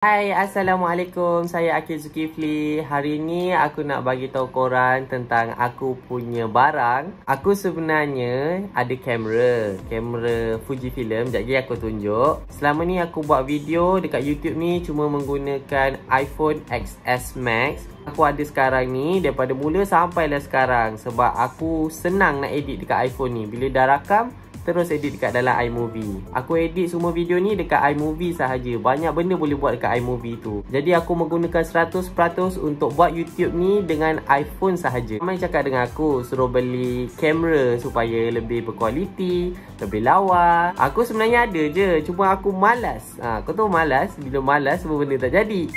Hai, Assalamualaikum. Saya Akil Zulkifli. Hari ni aku nak bagi tahu korang tentang aku punya barang. Aku sebenarnya ada kamera. Kamera Fujifilm. Sekejap lagi aku tunjuk. Selama ni aku buat video dekat YouTube ni cuma menggunakan iPhone XS Max. Aku ada sekarang ni daripada mula sampai lah sekarang. Sebab aku senang nak edit dekat iPhone ni. Bila dah rakam, terus edit dekat dalam iMovie. Aku edit semua video ni dekat iMovie sahaja. Banyak benda boleh buat dekat iMovie tu. Jadi aku menggunakan 100% untuk buat YouTube ni dengan iPhone sahaja. Ramai cakap dengan aku suruh beli kamera supaya lebih berkualiti, lebih lawa. Aku sebenarnya ada je, cuma aku malas. Ha, kau tahu malas? Bila malas semua benda tak jadi.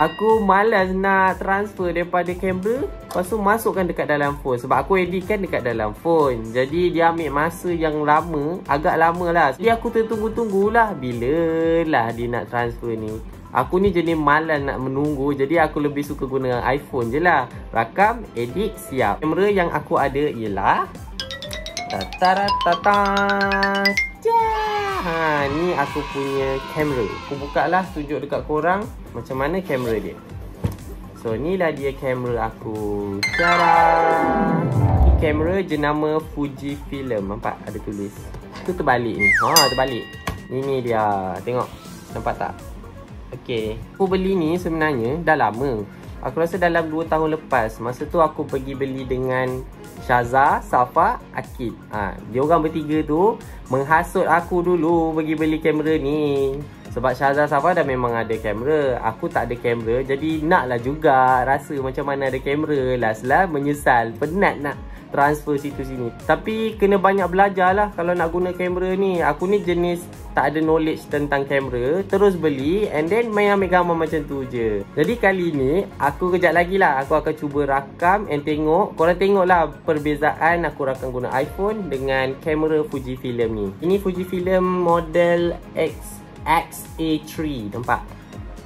Aku malas nak transfer daripada kamera Lepas tu masukkan dekat dalam phone. Sebab aku editkan dekat dalam phone. Jadi dia ambil masa yang lama. Agak lama lah. Jadi aku tertunggu-tunggulah Bila lah dia nak transfer ni? Aku ni jenis malas nak menunggu. Jadi aku lebih suka guna iPhone je lah. Rakam, edit, siap. Kamera yang aku ada ialah Tataratatang Ha, ni aku punya kamera. Aku buka lah tunjuk dekat korang macam mana kamera dia. So, ni lah dia kamera aku. Tada! Ni kamera jenama Fujifilm. Nampak ada tulis. Tu terbalik ni. Ha, terbalik. Ini dia. Tengok. Nampak tak? Okay. Aku beli ni sebenarnya dah lama. Aku rasa dalam 2 tahun lepas. Masa tu aku pergi beli dengan Syaza, Safa, Akid. Ha, dia orang bertiga tu menghasut aku dulu pergi beli kamera ni. Sebab Syaza Safa dah memang ada kamera. Aku tak ada kamera. Jadi naklah juga rasa macam mana ada kamera. Last lah menyesal. Penat nak transfer situ sini. Tapi kena banyak belajar lah kalau nak guna kamera ni. Aku ni jenis tak ada knowledge tentang kamera. Terus beli and then main ambil gambar macam tu je. Jadi kali ni aku kejap lagi lah. Aku akan cuba rakam and tengok. Korang tengok lah perbezaan aku rakam guna iPhone dengan kamera Fujifilm ni. Ini Fujifilm model X XA3. Nampak?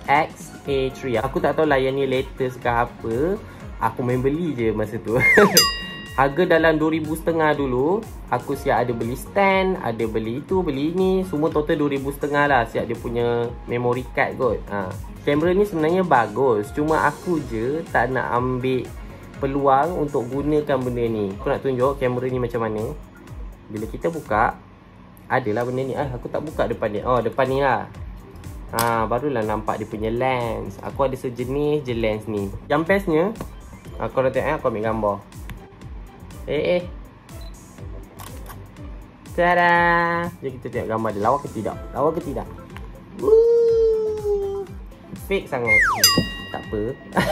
XA3. Aku tak tahu lah yang ni latest ke apa. Aku main beli je masa tu. Harga dalam RM2,500 dulu Aku siap ada beli stand Ada beli itu, beli ini. Semua total RM2,500 lah Siap dia punya memory card kot. Ha. Kamera ni sebenarnya bagus Cuma aku je tak nak ambil peluang untuk gunakan benda ni. Aku nak tunjuk kamera ni macam mana. Bila kita buka Adalah benda ni. Ah, Aku tak buka depan ni Oh depan ni lah. Ha, Barulah nampak dia punya lens. Aku ada sejenis je lens ni. Yang bestnya Aku dah tengok aku ambil gambar Eh eh. Tada. Jadi kita tengok gambar dia. Lawa ke tidak? Lawa ke tidak? Woo. Fake sangat. Tak apa.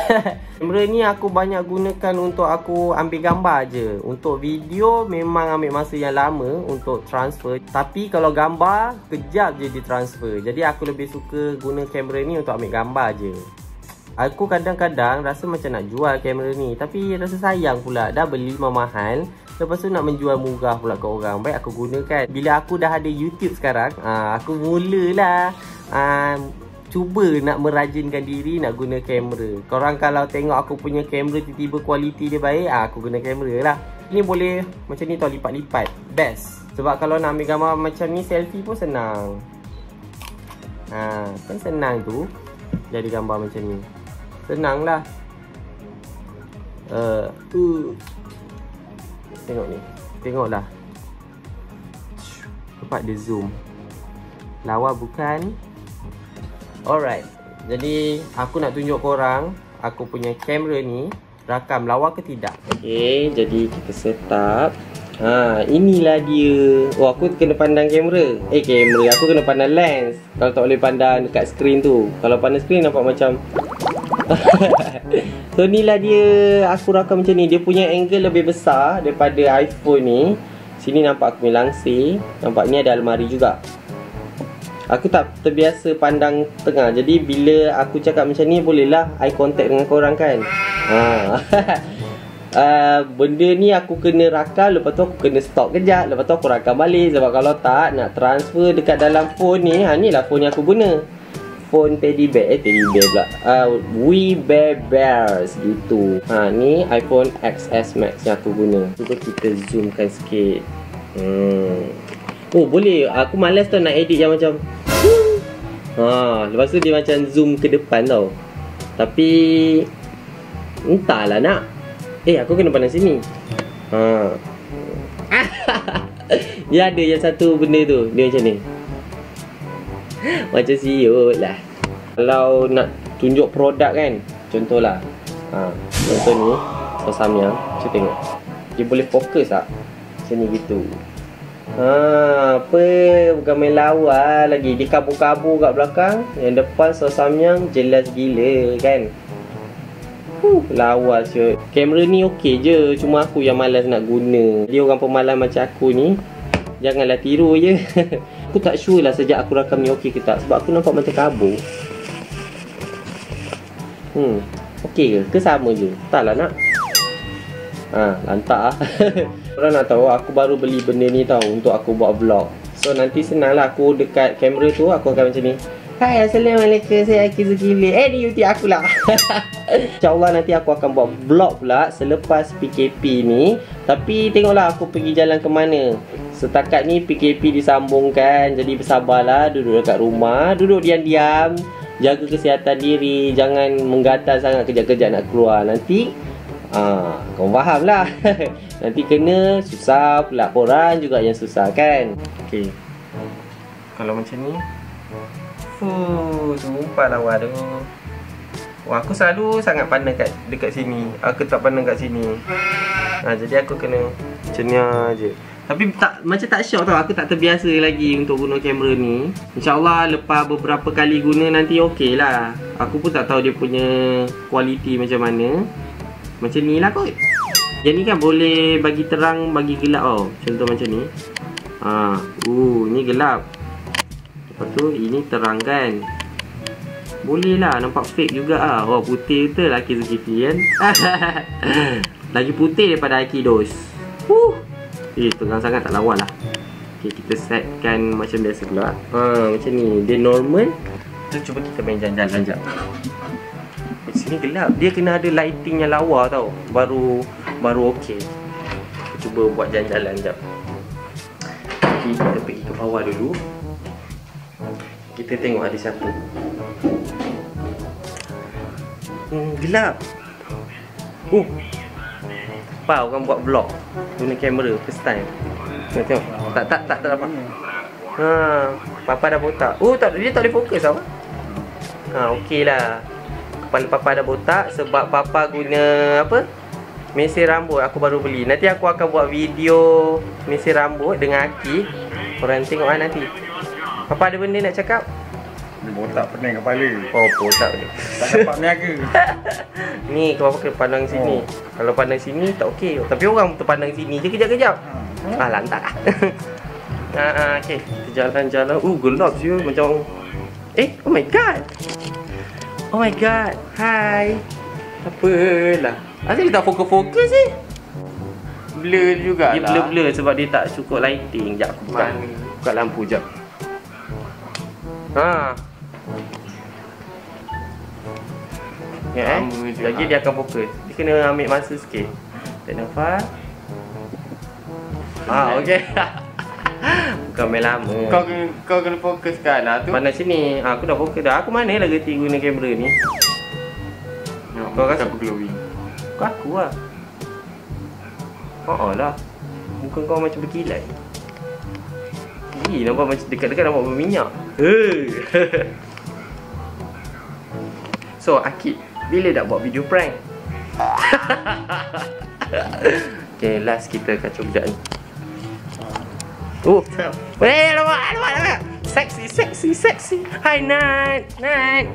Kamera ni aku banyak gunakan Untuk aku ambil gambar je. Untuk video Memang ambil masa yang lama Untuk transfer. Tapi kalau gambar Kejap je di transfer. Jadi aku lebih suka Guna kamera ni Untuk ambil gambar je Aku kadang-kadang rasa macam nak jual kamera ni Tapi rasa sayang pula. Dah beli mahal Lepas tu nak menjual murah pula ke orang. Baik aku gunakan. Bila aku dah ada YouTube sekarang aa, Aku mulalah aa, Cuba nak merajinkan diri Nak guna kamera. Korang kalau tengok aku punya kamera Tiba-tiba kualiti dia baik aa, Aku guna kamera lah. Ini boleh macam ni tau lipat-lipat. Best. Sebab kalau nak ambil gambar macam ni Selfie pun senang. Ha, kan senang tu Jadi gambar macam ni Senang lah uh, uh. Tengok ni Tengoklah Nampak dia zoom Lawa bukan Alright Jadi Aku nak tunjuk korang Aku punya kamera ni Rakam lawa ke tidak Okay Jadi kita set up Ha, inilah dia. Oh, aku kena pandang kamera. Eh, kamera. Aku kena pandang lens. Kalau tak boleh pandang dekat skrin tu. Kalau pandang skrin nampak macam so inilah dia aku rakam macam ni. Dia punya angle lebih besar daripada iPhone ni. Sini nampak aku punya langsir. Nampak ni ada almari juga. Aku tak terbiasa pandang tengah. Jadi bila aku cakap macam ni Bolehlah eye contact dengan korang kan? Ha. uh, Benda ni aku kena rakam Lepas tu aku kena stop kejap. Lepas tu aku rakam balik. Sebab kalau tak nak transfer dekat dalam phone ni ha, Ni lah phone yang aku guna phone teddy bear eh teddy bear pula uh, we bear bears gitu ha ni iPhone XS Max yang aku guna cuba kita zoomkan sikit hmm. oh boleh aku malas tau nak edit yang macam Ha, lepas tu dia macam zoom ke depan tau. Tapi entahlah nak. Eh, aku kena pandang sini. Ha. dia ada yang satu benda tu, dia macam ni. macam siut lah. Kalau nak tunjuk produk kan, contohlah. Ha, contoh ni, Sosamnya, cuba tengok. Dia boleh fokus tak? Macam ni gitu. Ha, apa bukan main lawa lagi dia kabur-kabur kat belakang yang depan sosamnya jelas gila kan huh, lawa siot kamera ni okey je cuma aku yang malas nak guna dia orang pemalas macam aku ni janganlah tiru je aku tak sure lah sejak aku rakam ni okey ke tak sebab aku nampak macam kabur hmm. Okey ke? Ke sama je? Taklah nak. Ha, lantak lah. Korang nak tahu aku baru beli benda ni tau untuk aku buat vlog. So nanti senang lah aku dekat kamera tu aku akan macam ni. Hai Assalamualaikum. Saya Aki Zulkifli. Eh ni YouTube aku lah. InsyaAllah nanti aku akan buat vlog pula Selepas PKP ni. Tapi tengoklah aku pergi jalan ke mana. Setakat ni PKP disambungkan. Jadi bersabarlah duduk dekat rumah. Duduk diam-diam Jaga kesihatan diri Jangan menggatal sangat kejap-kejap nak keluar. Nanti Ha, kau faham lah. Nanti kena susah pula. Korang juga yang susah kan? Okay Kalau macam ni Fuh, sumpah lawa tu Wah, aku selalu sangat pandang kat dekat sini. Aku tak pandang kat sini. Ha, Jadi aku kena macam ni je Tapi tak macam tak syok tau Aku tak terbiasa lagi untuk guna kamera ni. InsyaAllah lepas beberapa kali guna nanti okey lah. Aku pun tak tahu dia punya kualiti macam mana. Macam ni lah kot. Yang ni kan boleh bagi terang, bagi gelap tau. Contoh macam ni. Ha. Uh, ni gelap. Lepas tu ini terang kan. Boleh lah nampak fake juga lah Oh putih betul lah Aki kan. Lagi putih daripada Aki Dos uh. Eh terang sangat tak lawan lah Okay kita setkan macam biasa pula ha, Macam ni dia normal Tu cuba kita main jalan-jalan sekejap sini gelap. Dia kena ada lighting yang lawa tau. Baru baru okey. Cuba buat jalan-jalan jap. Okay, kita pergi ke bawah dulu. Kita tengok ada siapa. Hmm, gelap. Oh. Pa orang buat vlog guna kamera first time. Nak tengok. Tak tak tak tak dapat. Ha, papa dah botak. Oh, tak dia tak boleh fokus apa? Ha, okeylah kepala papa dah botak sebab papa guna apa? Mesin rambut aku baru beli. Nanti aku akan buat video mesin rambut dengan Aki. Korang tengok lah nanti. Papa ada benda nak cakap? Botak pening kepala. Oh, botak ni. Tak dapat niaga. ni papa kena pandang sini. Oh. Kalau pandang sini tak okey. Tapi orang terpandang sini je kejap-kejap. Hmm. Ah, lantak lah. ah, ah, okey. Jalan-jalan. Uh, gelap je macam Eh, oh my god. Oh my god. Hai. Apalah. Asal dia tak fokus-fokus eh? Blur juga dia lah. Blur-blur sebab dia tak cukup lighting. Sekejap aku buka. Buka lampu sekejap. Ha. Ya eh. Lagi dia akan fokus. Dia kena ambil masa sikit. Tak nafas. Ah, okey. Bukan main lama Kau kena, kau kena fokuskan lah tu Mana sini? Ha, aku dah fokus dah Aku mana lah gerti guna kamera ni no, Kau rasa apa glowing? Kau aku lah Oh, oh lah Muka kau macam berkilat Ih, nampak macam dekat-dekat nampak berminyak So, Akid Bila dah buat video prank? okay, last kita kacau budak ni Oh. Eh, lama, lama, lama. Seksi, seksi, seksi. Hai, Nat. Nat.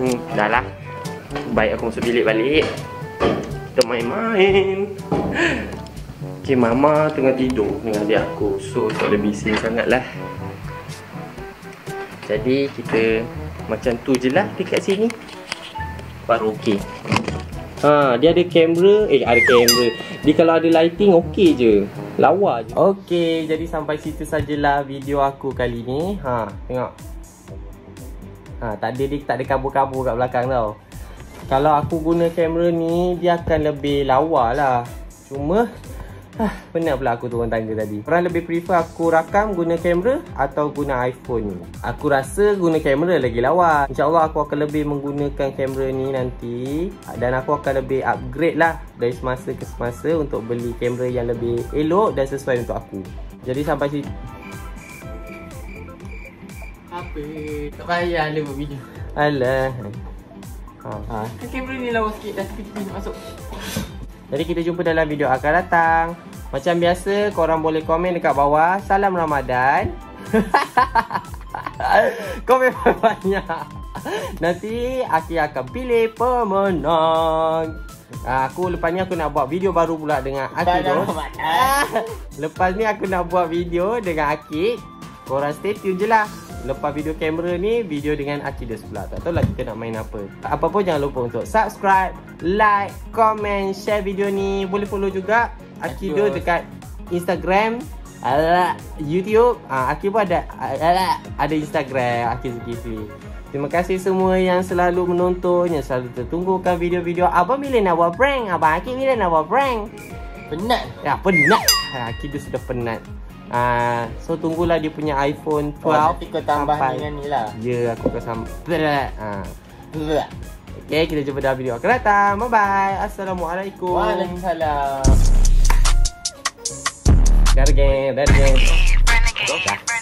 Hmm, dah lah. Baik aku masuk bilik balik. Kita main-main. Okay, Mama tengah tidur dengan adik aku. So, tak boleh bising sangat lah. Jadi, kita macam tu je lah dekat sini. Baru okey. Ha, dia ada kamera. Eh, ada kamera. Dia kalau ada lighting, okey je. Lawa je Okay jadi sampai situ sajalah video aku kali ni Ha tengok Ha tak ada tak ada kabur-kabur kat belakang tau Kalau aku guna kamera ni dia akan lebih lawa lah Cuma Hah, penat pula aku turun tangga tadi. Korang lebih prefer aku rakam guna kamera atau guna iPhone ni? Aku rasa guna kamera lagi lawa. InsyaAllah aku akan lebih menggunakan kamera ni nanti. Dan aku akan lebih upgrade lah dari semasa ke semasa untuk beli kamera yang lebih elok dan sesuai untuk aku. Jadi sampai sini. Apa? Tak payah dia buat video. Alah. Ha. Ha, kamera ni lawa sikit dah tepi-tepi nak masuk. Jadi kita jumpa dalam video akan datang. Macam biasa, korang boleh komen dekat bawah. Salam Ramadan. komen banyak. Nanti Aki akan pilih pemenang. Ah, Aku lepas ni aku nak buat video baru pula dengan Aki tu. Lepas ni aku nak buat video dengan Aki. Korang stay tune je lah. Lepas video kamera ni, video dengan Akidos pula. Tak tahu lah kita nak main apa. Apa pun jangan lupa untuk subscribe, like, comment, share video ni. Boleh follow juga Akido Akidos. dekat Instagram, ala, YouTube. Ah, Aki pun ada ala, ada Instagram Aki Zulkifli. Terima kasih semua yang selalu menonton, yang selalu tertunggukan video-video. Abang bila nak buat prank? Abang Aki bila nak buat prank? Penat. Ya, penat. Ha, Akido sudah penat. Ah, so tunggulah dia punya iPhone 12 Oh, nanti kau tambah sampai- dengan ni lah. Ya, aku akan sampai. Ha. Okay, kita jumpa dalam video akan datang. Bye-bye. Assalamualaikum. Waalaikumsalam. Dargen, dargen. Dah.